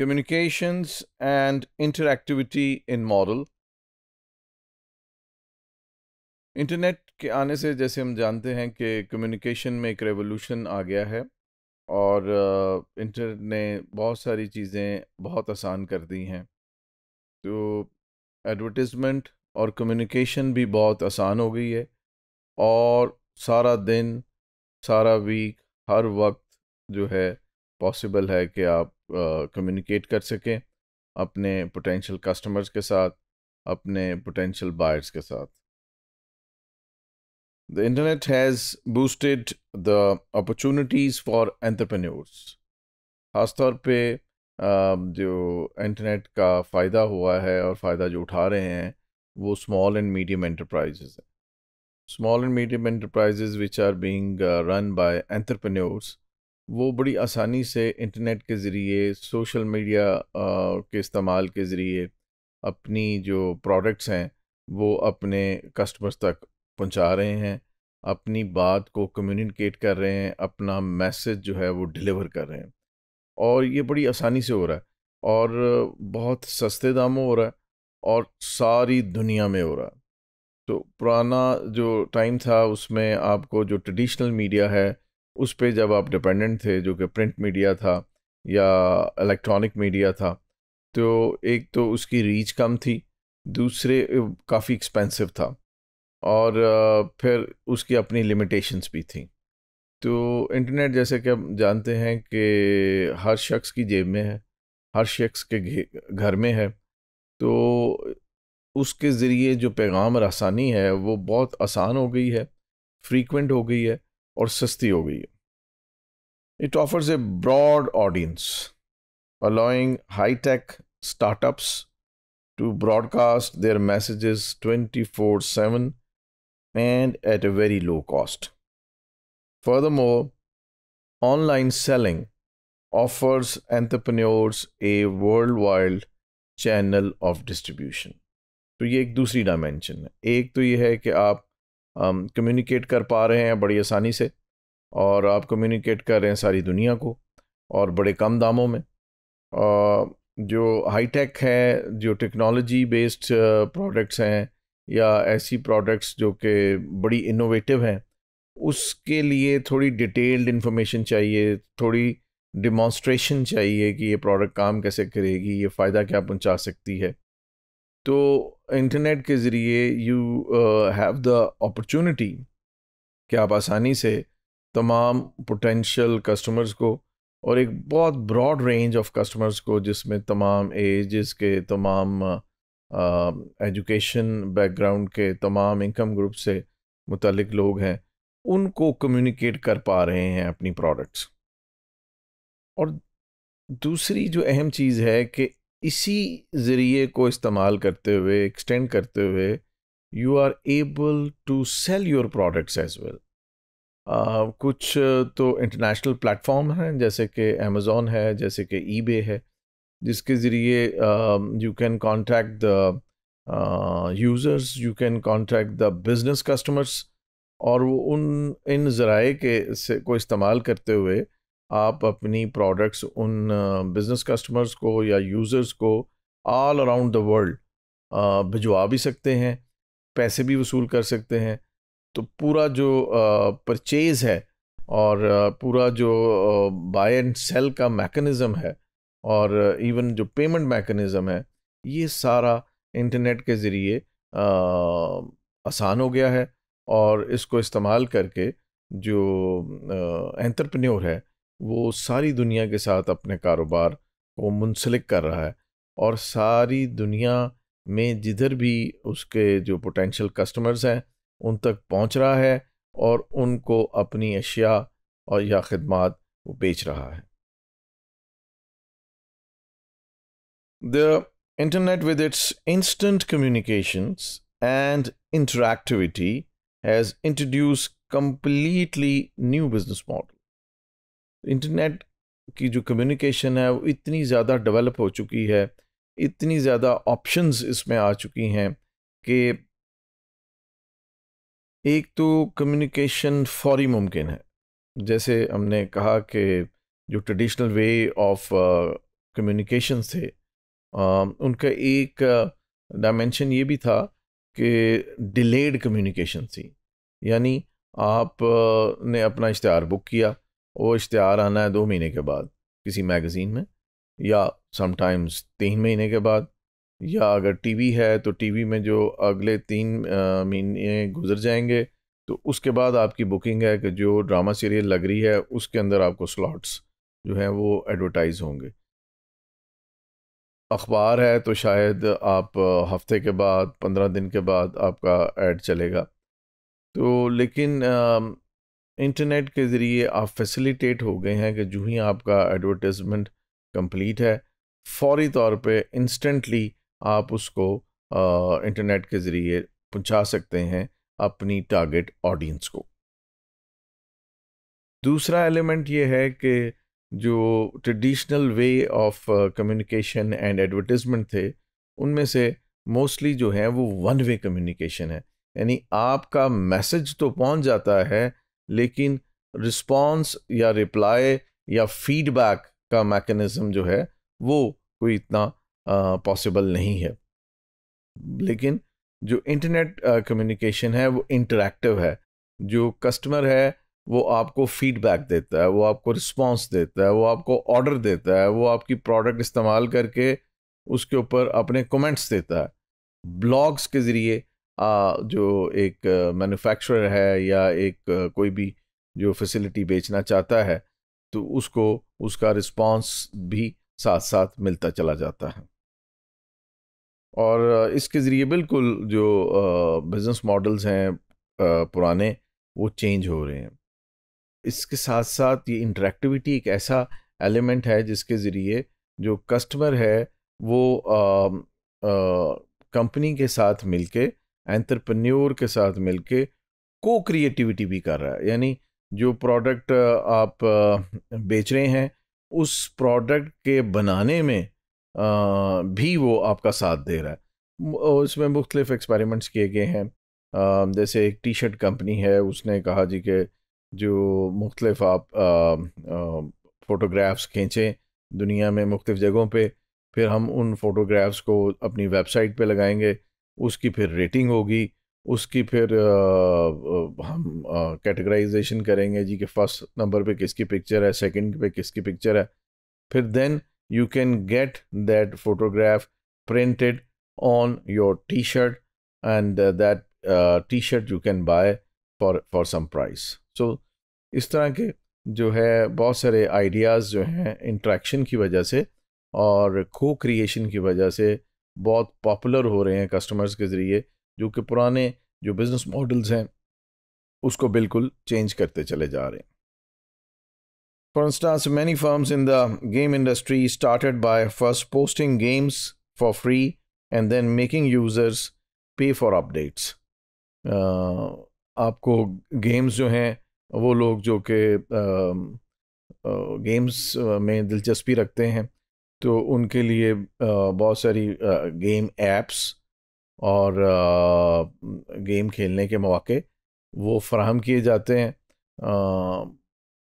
communications and interactivity in model. Internet کے آنے سے جیسے ہم جانتے ہیں کہ کمیونیکیشن میں ایک ریولوشن آ گیا ہے اور انٹرنیٹ نے بہت ساری چیزیں بہت آسان کر دی ہیں۔ تو ایڈورٹیزمنٹ اور کمیونیکیشن بھی بہت آسان ہو گئی ہے اور سارا دن، سارا ویک ہر وقت جو ہے پاسبل ہے کہ آپ کمیونیکیٹ کر سکیں اپنے پوٹینشیل کسٹمرز کے ساتھ، اپنے پوٹینشیل بائرس کے ساتھ۔ The internet has boosted the opportunities for entrepreneurs خاص طور پہ جو انٹرنیٹ کا فائدہ ہوا ہے اور فائدہ جو اٹھا رہے ہیں، وہ اسمال اینڈ میڈیم انٹرپرائزز ہیں۔ Small and medium enterprises which are being run by entrepreneurs وہ بڑی آسانی سے انٹرنیٹ کے ذریعے، سوشل میڈیا کے استعمال کے ذریعے اپنی جو پروڈکٹس ہیں، وہ اپنے کسٹمرس تک پہنچا رہے ہیں، اپنی بات کو کمیونیکیٹ کر رہے ہیں، اپنا میسج جو ہے وہ ڈلیور کر رہے ہیں۔ اور یہ بڑی آسانی سے ہو رہا ہے اور بہت سستے داموں ہو رہا ہے اور ساری دنیا میں ہو رہا ہے۔ تو پرانا جو ٹائم تھا، اس میں آپ کو جو ٹریڈیشنل میڈیا ہے اس پہ جب آپ ڈپینڈنٹ تھے، جو کہ پرنٹ میڈیا تھا یا الیکٹرانک میڈیا تھا، تو ایک تو اس کی ریچ کم تھی، دوسرے، کافی ایکسپینسو تھا، اور پھر اس کی اپنی لمیٹیشنس بھی تھیں۔ تو انٹرنیٹ جیسے کہ ہم جانتے ہیں کہ ہر شخص کی جیب میں ہے، ہر شخص کے گھر میں ہے، تو اس کے ذریعے جو پیغام رسانی ہے، وہ بہت آسان ہو گئی ہے فریکوینٹ ہو گئی ہے۔ اور سستی ہو گئی ہے۔ It offers a broad audience allowing high tech startups to broadcast their messages twenty four seven and at a very low cost for the more online selling offers entrepreneurs a worldwide channel of distribution تو یہ ایک دوسری dimension ہے۔ ایک تو یہ ہے کہ آپ کمیونیکیٹ کر پا رہے ہیں بڑی آسانی سے اور آپ کمیونیکیٹ کر رہے ہیں ساری دنیا کو اور بڑے کم داموں میں۔ جو ہائی ٹیک ہے جو ٹیکنالوجی بیسڈ پروڈکٹس ہیں یا ایسی پروڈکٹس جو کہ بڑی انوویٹو ہیں، اس کے لیے تھوڑی ڈیٹیلڈ انفارمیشن چاہیے، تھوڑی ڈیمانسٹریشن چاہیے کہ یہ پروڈکٹ کام کیسے کرے گی، یہ فائدہ کیا پہنچا سکتی ہے۔ تو انٹرنیٹ کے ذریعے یو ہیو دا اپرچونٹی کہ آپ آسانی سے تمام پوٹینشیل کسٹمرز کو اور ایک بہت براڈ رینج آف کسٹمرز کو جس میں تمام ایجز کے، تمام ایجوکیشن بیک گراؤنڈ کے، تمام انکم گروپ سے متعلق لوگ ہیں، ان کو کمیونیکیٹ کر پا رہے ہیں اپنی پروڈکٹس اور دوسری جو اہم چیز ہے کہ اسی ذریعے کو استعمال کرتے ہوئے ایکسٹینڈ کرتے ہوئے you are able to sell your products as well کچھ تو انٹرنیشنل پلیٹفارم ہیں، جیسے کہ امیزون ہے، جیسے کہ ای بے ہے، جس کے ذریعے you can contact the users you can contact the business customers اور وہ ان ان ذرائع کے سے، کو استعمال کرتے ہوئے آپ اپنی پروڈکٹس ان بزنس کسٹمرز کو یا یوزرز کو آل اراؤنڈ دا ورلڈ بھجوا بھی سکتے ہیں، پیسے بھی وصول کر سکتے ہیں۔ تو پورا جو پرچیز ہے اور پورا جو بائی اینڈ سیل کا میکنزم ہے اور ایون جو پیمنٹ میکنزم ہے، یہ سارا انٹرنیٹ کے ذریعے آسان ہو گیا ہے اور اس کو استعمال کر کے جو انترپنیور ہے وہ ساری دنیا کے ساتھ اپنے کاروبار کو منسلک کر رہا ہے اور ساری دنیا میں جدھر بھی اس کے جو پوٹینشیل کسٹمرز ہیں، ان تک پہنچ رہا ہے اور ان کو اپنی اشیاء اور یا خدمات وہ بیچ رہا ہے۔ The internet with its instant communications and interactivity has introduce completely new business model internet کی جو کمیونیکیشن ہے وہ اتنی زیادہ ڈیولپ ہو چکی ہے، اتنی زیادہ آپشنز اس میں آ چکی ہیں کہ ایک تو کمیونیکیشن فوری ممکن ہے۔ جیسے ہم نے کہا کہ جو ٹریڈیشنل وے آف کمیونیکیشن تھے ان کا ایک ڈائمینشن یہ بھی تھا کہ ڈیلیڈ کمیونیکیشن تھی۔ یعنی آپ نے اپنا اشتہار بک کیا وہ اشتہار آنا ہے دو مہینے کے بعد کسی میگزین میں یا سم ٹائمز تین مہینے کے بعد یا اگر ٹی وی ہے تو ٹی وی میں جو اگلے تین مہینے گزر جائیں گے تو اس کے بعد آپ کی بکنگ ہے کہ جو ڈرامہ سیریل لگ رہی ہے اس کے اندر آپ کو سلاٹس جو ہیں وہ ایڈورٹائز ہوں گے۔ اخبار ہے تو شاید آپ ہفتے کے بعد، پندرہ دن کے بعد آپ کا ایڈ چلے گا۔ تو لیکن انٹرنیٹ کے ذریعے آپ فیسیلیٹیٹ ہو گئے ہیں کہ جو ہی آپ کا ایڈورٹیزمنٹ کمپلیٹ ہے، فوری طور پہ انسٹنٹلی آپ اس کو انٹرنیٹ کے ذریعے پہنچا سکتے ہیں اپنی ٹارگٹ آڈینس کو۔ دوسرا ایلیمنٹ یہ ہے کہ جو traditional way of communication and advertisement تھے، ان میں سے موسٹلی جو ہیں وہ ون وے کمیونیکیشن ہے یعنی آپ کا میسج تو پہنچ جاتا ہے لیکن رسپانس یا رپلائی یا فیڈ بیک کا میکنزم جو ہے وہ کوئی اتنا پاسبل نہیں ہے۔ لیکن جو انٹرنیٹ کمیونیکیشن ہے وہ انٹریکٹیو ہے۔ جو کسٹمر ہے وہ آپ کو فیڈ بیک دیتا ہے، وہ آپ کو رسپانس دیتا ہے، وہ آپ کو آرڈر دیتا ہے، وہ آپ کی پروڈکٹ استعمال کر کے اس کے اوپر اپنے کومنٹس دیتا ہے۔ بلاگس کے ذریعے جو ایک مینوفیکچرر ہے یا ایک کوئی بھی جو فیسلٹی بیچنا چاہتا ہے، تو اس کو، اس کا رسپانس بھی ساتھ ساتھ ملتا چلا جاتا ہے۔ اور اس کے ذریعے بالکل جو بزنس ماڈلز ہیں پرانے، وہ چینج ہو رہے ہیں۔ اس کے ساتھ ساتھ یہ انٹریکٹیوٹی ایک ایسا ایلیمنٹ ہے جس کے ذریعے جو کسٹمر ہے، وہ کمپنی کے ساتھ مل کے انترپنیور کے ساتھ مل کے کو کریٹیوٹی بھی کر رہا ہے۔ یعنی جو پروڈکٹ آپ بیچ رہے ہیں، اس پروڈکٹ کے بنانے میں بھی وہ آپ کا ساتھ دے رہا ہے۔ اس میں مختلف ایکسپیریمنٹس کیے گئے ہیں۔ جیسے ایک ٹی شرٹ کمپنی ہے، اس نے کہا جی کہ جو مختلف آپ فوٹوگرافس کھینچیں دنیا میں مختلف جگہوں پہ، پھر ہم ان فوٹوگرافس کو اپنی ویب سائٹ پہ لگائیں گے۔ اس کی پھر ریٹنگ ہوگی، اس کی پھر ہم کیٹیگرائزیشن کریں گے جی کہ فرسٹ نمبر پہ کس کی پکچر ہے سیکنڈ پہ کس کی پکچر ہے۔ پھر then you can get that photograph printed on your T shirt and that T shirt you can buy for for some price so اس طرح کے جو ہے بہت سارے آئیڈیاز جو ہیں انٹریکشن کی وجہ سے اور کو کریشن کی وجہ سے بہت پاپولر ہو رہے ہیں کسٹمرز کے ذریعے، جو کہ پرانے جو بزنس ماڈلز ہیں، اس کو بالکل چینج کرتے چلے جا رہے ہیں۔ For instance many firms in the game industry started by first posting games for free and then making users pay for updates آپ کو گیمز جو ہیں، وہ لوگ جو کہ گیمز میں دلچسپی رکھتے ہیں۔ تو ان کے لیے بہت ساری گیم ایپس اور گیم کھیلنے کے مواقع وہ فراہم کیے جاتے ہیں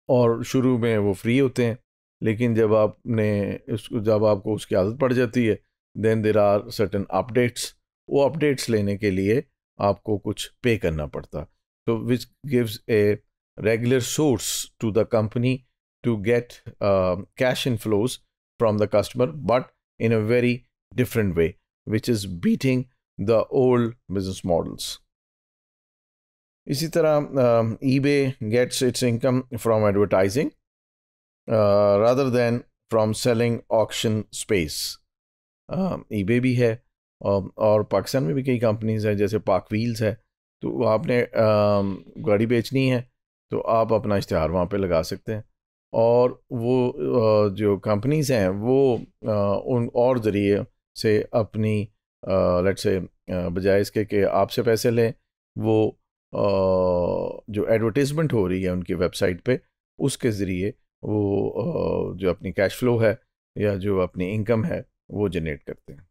اور شروع میں وہ فری ہوتے ہیں، لیکن جب آپ نے اس کو، جب آپ کو اس کی عادت پڑ جاتی ہے، then there are certain updates, وہ اپڈیٹس لینے کے لیے آپ کو کچھ پے کرنا پڑتا۔ تو which gives a regular source to the company to get cash inflows from the customer but in a very different way which is beating the old business models اسی طرح eBay gets its income from advertising rather than from selling auction space eBay بھی ہے اور پاکستان میں بھی کئی companies ہیں، جیسے پاک ویلز ہے، تو آپ نے گاڑی بیچنی ہے، تو آپ اپنا اشتہار وہاں پہ لگا سکتے ہیں۔ اور وہ جو کمپنیز ہیں، وہ ان اور ذریعے سے اپنی لیٹ سے بجائے اس کے کہ آپ سے پیسے لیں، وہ جو ایڈورٹیزمنٹ ہو رہی ہے ان کی ویب سائٹ پہ، اس کے ذریعے وہ جو اپنی کیش فلو ہے یا جو اپنی انکم ہے، وہ جنریٹ کرتے ہیں۔